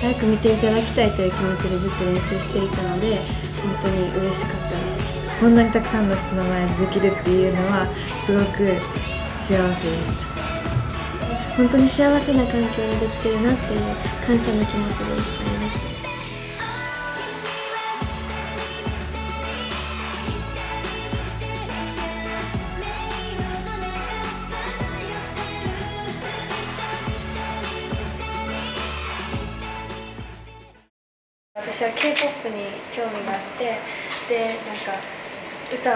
早く見ていただきたいという気持ちでずっと練習していたので本当に嬉しかったです。こんなにたくさんの人の前でできるっていうのはすごく幸せでした。本当に幸せな環境にできてるなっていう感謝の気持ちでいっぱい私は k p o p に興味があってでなんか歌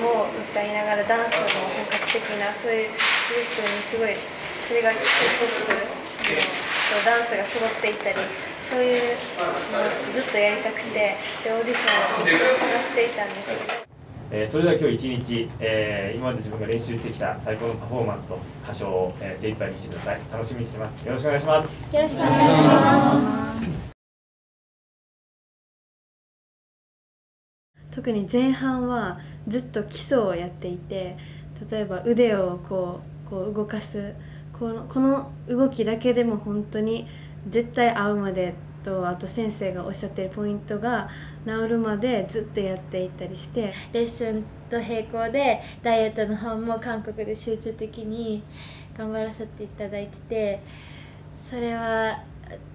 も歌いながらダンスも本格的なそういうグループにすごいそれが k p o p のダンスが揃っていたりそういうのをずっとやりたくてでオーディションを探していたんですえー、それでは今日一日、えー、今まで自分が練習してきた最高のパフォーマンスと歌唱を、えー、精一杯にしてください。楽しみにしてます。よろしくお願いします。よろしくお願いします特に前半はずっと基礎をやっていて例えば腕をこうこう動かすこのこの動きだけでも本当に絶対合うまでとあと先生がおっしゃってるポイントが治るまでずっとやっていったりして。レッスンと並行でダイエットの方も韓国で集中的に頑張らせていただいててそれは、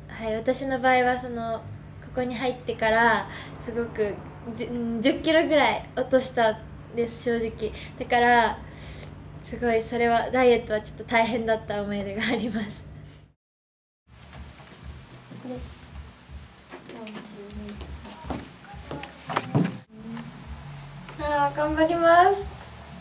はい、私の場合はそのここに入ってからすごく1 0キロぐらい落としたです正直。だからすごいそれはダイエットはちょっと大変だった思い出があります。あ頑張ります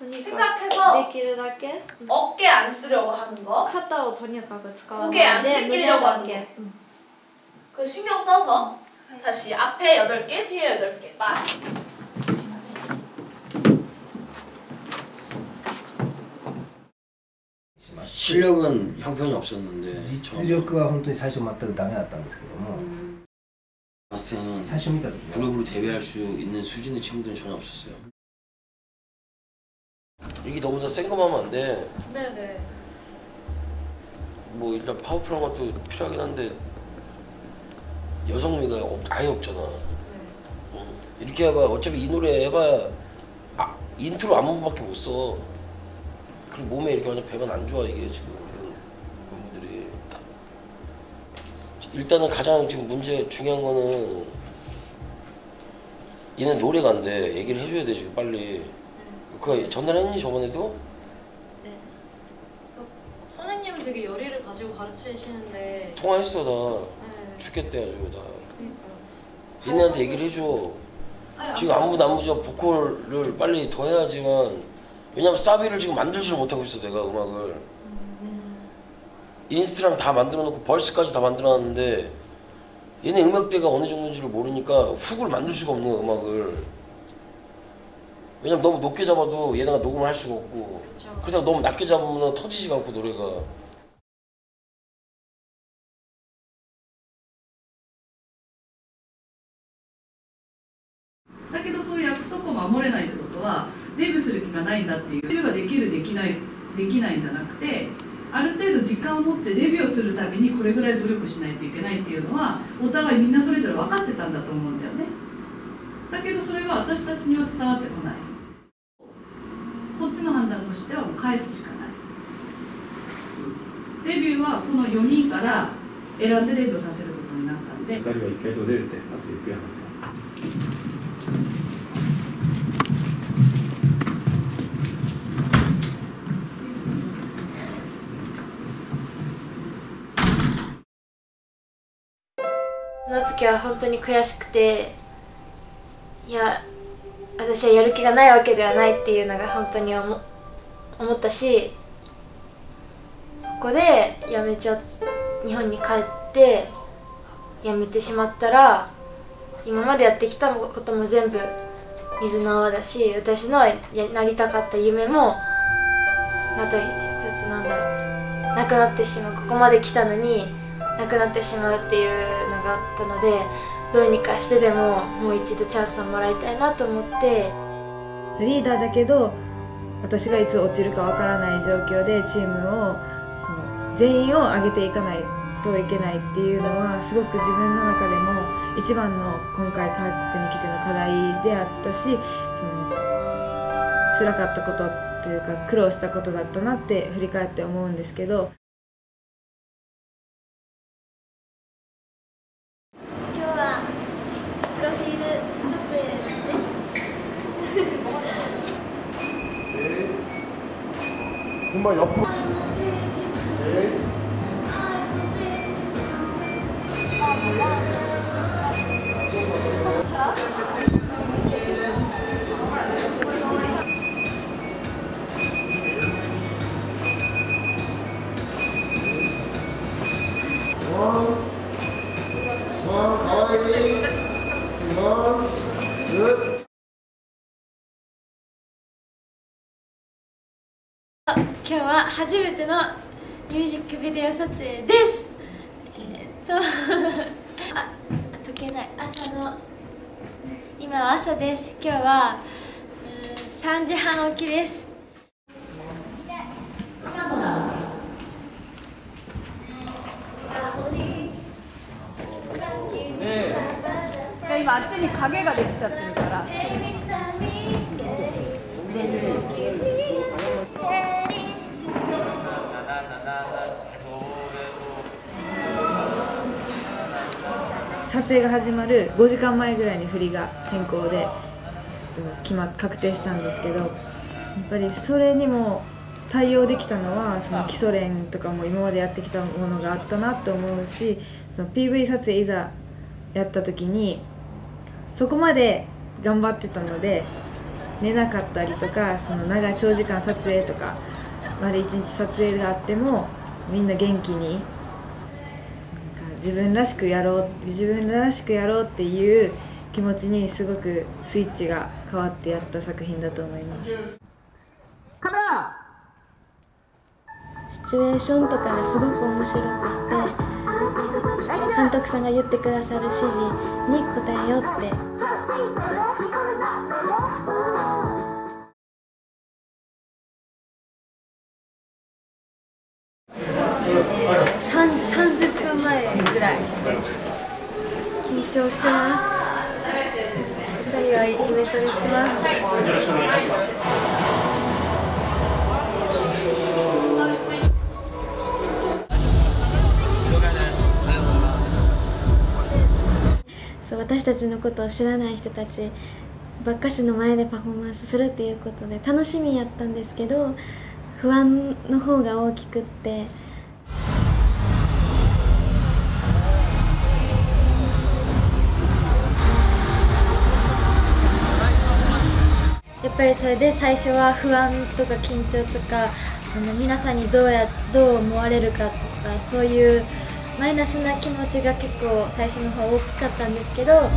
생각해서 되길 어깨 안 쓰려고 하는 거. 카타오 토니카가 고개 안 찢기려고 하는 거. 그 신경 써서 다시 앞에 8개, 뒤에 8개. 빠. 실력은 형편이 없었는데 実力は本当に最初全くダメだったんですけども、봤을 때는 グループ로 데뷔할 수 있는 수준의 친구들은 전혀 없었어요. 이게 너보다 센 거 하면 안 돼. 네네. 뭐 일단 파워풀한 것도 필요하긴 한데 여성미가 아예 없잖아. 네. 응. 이렇게 해봐. 어차피 이 노래 해봐야 아, 인트로 안무밖에 못 써. 그리고 몸에 이렇게 완전 배만 안 좋아 이게 지금 이런 안무들이. 일단은 가장 지금 문제 중요한 거는 얘는 노래가 안 돼. 얘기를 해줘야 돼 지금 빨리. 그 전달했니 저번에도? 네. 그 선생님은 되게 열의를 가지고 가르치시는데 통화했어 나 네. 죽겠대 아주 다. 얘네한테 얘기를 해줘. 아니, 지금 아무도 안 무져 보컬을 빨리 더 해야지만 왜냐면 사비를 지금 만들지를 못하고 있어 내가 음악을 음. 인스트랑 다 만들어 놓고 벌스까지 다 만들어 놨는데 얘네 음역대가 어느 정도인지를 모르니까 훅을 만들 수가 없는 음악을 왜냐면 너무 높게 잡아도 얘네가 녹음을 할 수가 없고 그렇 죠. 그러다가 너무 낮게 잡으면 터지지않고 노래 가. 守れないってことはデブする気がないんだっていうできるできないできないんじゃなくてある程度時間を持ってデビューするためにこれぐらい努力しないといけないっていうのはお互いみんなそれぞれ分かってたんだと思うんだよねだけどそれは私たちには伝わってこないっちの判断としてはもう返すしかない。デビューはこの4人から選んでデビューさせることになったんで。2人は1回と出るってあとゆっくり話す。その時は本当に悔しくていや私はやる気がないわけではないっていうのが本当に思思ったしここで辞めちゃ日本に帰って辞めてしまったら今までやってきたことも全部水の泡だし私のやなりたかった夢もまた一つなんだろうなくなってしまうここまで来たのになくなってしまうっていうのがあったのでどうにかしてでももう一度チャンスをもらいたいなと思って。リーダーだけど私がいつ落ちるかわからない状況でチームをその全員を上げていかないといけないっていうのはすごく自分の中でも一番の今回韓国に来ての課題であったしその辛かったことというか苦労したことだったなって振り返って思うんですけど。 本番옆으로 네. 원, 원, 가와이, 원, 끝. 初めてのミュージックビデオ撮影です。えーっと あ解けない。朝の今は朝です。今日は3時半起きです。今あっちに影ができちゃってるから。撮影が始まる5時間前ぐらいに振りが変更で決ま確定したんですけどやっぱりそれにも対応できたのはその基礎練とかも今までやってきたものがあったなと思うしその PV 撮影いざやった時にそこまで頑張ってたので寝なかったりとかその長い長時間撮影とか丸一日撮影があってもみんな元気に自分らしくやろう自分らしくやろうっていう気持ちにすごくスイッチが変わってやった作品だと思います。シチュエーションとかがすごく面白くて監督さんが言ってくださる指示に応えようって。30分前ぐらいです。緊張してます。2人はイベントにしてます。そう私たちのことを知らない人たちばっかしの前でパフォーマンスするっていうことで楽しみやったんですけど不安の方が大きくってっぱりそれで最初は不安とか緊張とかあの皆さんにどうやどう思われるかとかそういうマイナスな気持ちが結構最初の方大きかったんですけど